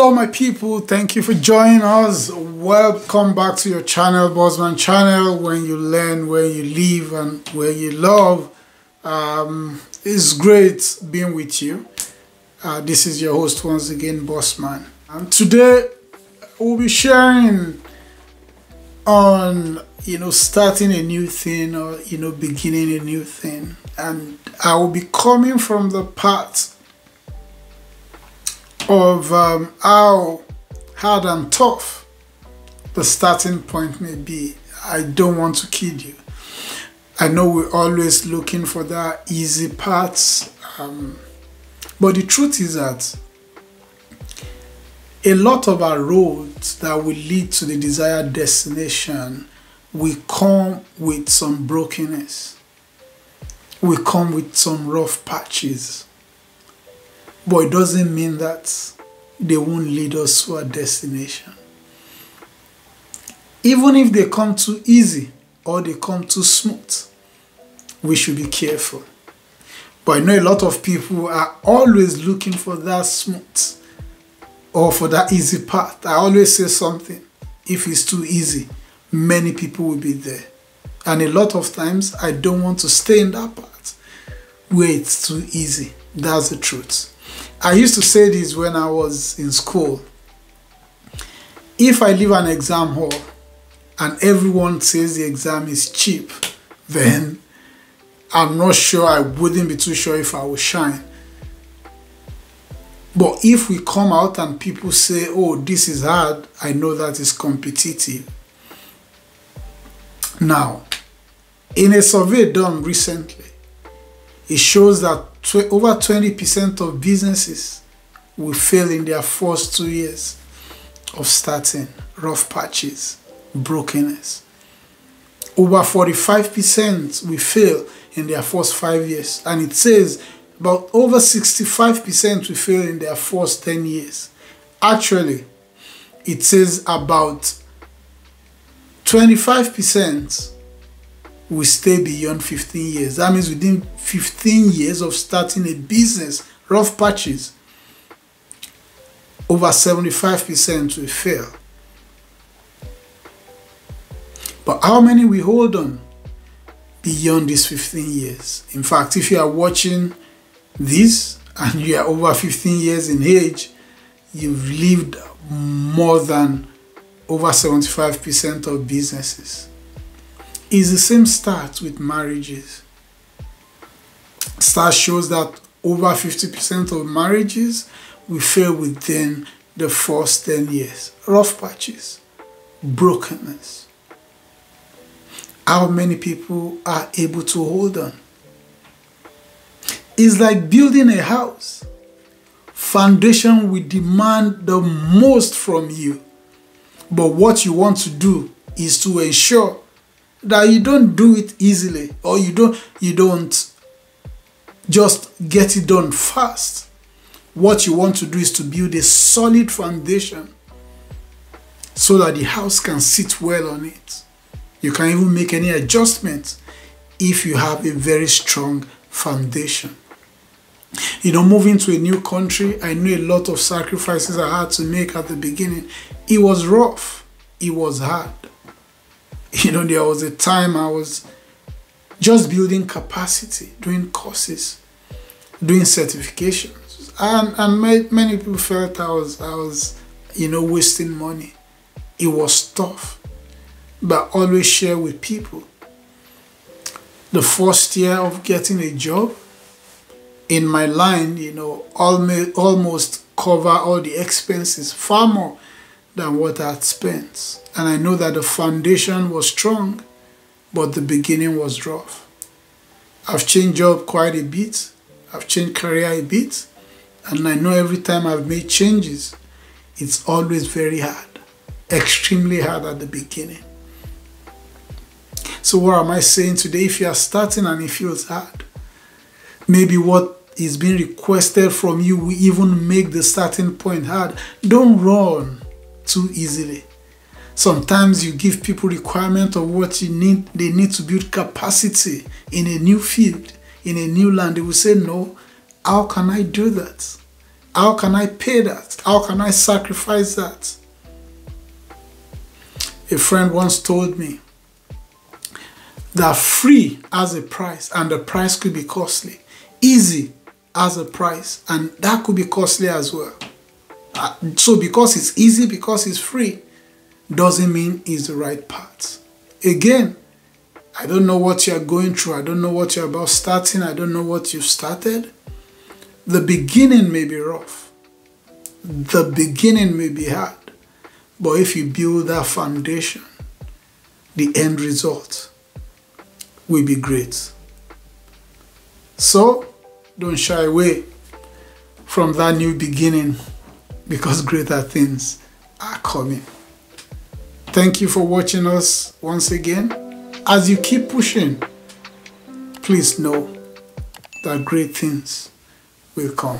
Hello, my people. Thank you for joining us. Welcome back to your channel, Bossman Channel, when you learn, where you live, and where you love. Um, it's great being with you. Uh, this is your host once again, Bossman. And today we'll be sharing on you know starting a new thing or you know beginning a new thing, and I will be coming from the part of um, how hard and tough the starting point may be. I don't want to kid you. I know we're always looking for that easy parts, um, but the truth is that a lot of our roads that will lead to the desired destination we come with some brokenness. We come with some rough patches. But it doesn't mean that they won't lead us to our destination. Even if they come too easy or they come too smooth, we should be careful. But I know a lot of people are always looking for that smooth or for that easy path. I always say something. If it's too easy, many people will be there. And a lot of times, I don't want to stay in that part where it's too easy. That's the truth. I used to say this when I was in school. If I leave an exam hall and everyone says the exam is cheap, then I'm not sure, I wouldn't be too sure if I will shine. But if we come out and people say, oh, this is hard, I know that is competitive. Now, in a survey done recently, it shows that over 20% of businesses will fail in their first two years of starting, rough patches, brokenness. Over 45% will fail in their first five years. And it says about over 65% will fail in their first 10 years. Actually, it says about 25% will stay beyond 15 years. That means within 15 years of starting a business, rough patches, over 75% will fail. But how many we hold on beyond these 15 years? In fact, if you are watching this and you are over 15 years in age, you've lived more than over 75% of businesses. It's the same start with marriages. Stats shows that over 50% of marriages will fail within the first 10 years. Rough patches, brokenness. How many people are able to hold on? It's like building a house. Foundation will demand the most from you. But what you want to do is to ensure that you don't do it easily or you don't you don't just get it done fast. What you want to do is to build a solid foundation so that the house can sit well on it. You can even make any adjustments if you have a very strong foundation. You know, moving to a new country, I knew a lot of sacrifices I had to make at the beginning. It was rough, it was hard. You know, there was a time I was just building capacity, doing courses, doing certifications. And, and many people felt I was, I was, you know, wasting money. It was tough. But always share with people. The first year of getting a job, in my line, you know, almost, almost cover all the expenses, far more than what I had spent. And I know that the foundation was strong, but the beginning was rough. I've changed job quite a bit. I've changed career a bit. And I know every time I've made changes, it's always very hard, extremely hard at the beginning. So what am I saying today? If you are starting and it feels hard, maybe what is being requested from you will even make the starting point hard. Don't run too easily. Sometimes you give people requirement of what you need. They need to build capacity in a new field, in a new land. They will say, no, how can I do that? How can I pay that? How can I sacrifice that? A friend once told me that free has a price and the price could be costly. Easy has a price and that could be costly as well. Uh, so because it's easy, because it's free, doesn't mean it's the right path. Again, I don't know what you're going through. I don't know what you're about starting. I don't know what you've started. The beginning may be rough. The beginning may be hard. But if you build that foundation, the end result will be great. So don't shy away from that new beginning because greater things are coming. Thank you for watching us once again. As you keep pushing, please know that great things will come.